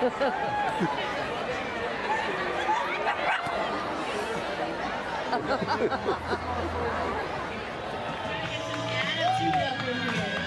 Get some attitude up in here.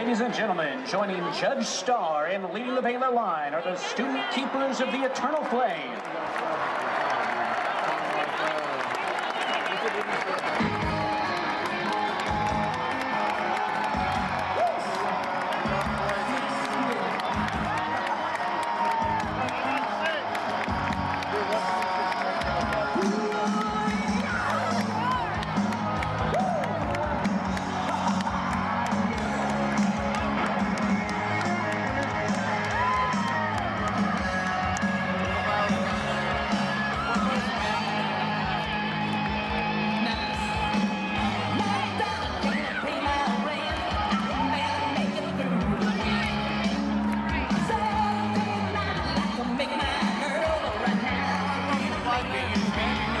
Ladies and gentlemen, joining Judge Starr in leading the Baylor line are the student keepers of the Eternal Flame. Instead,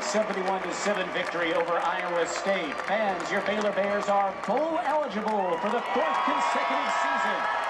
71-7 victory over Iowa State. Fans, your Baylor Bears are bowl eligible for the fourth consecutive season.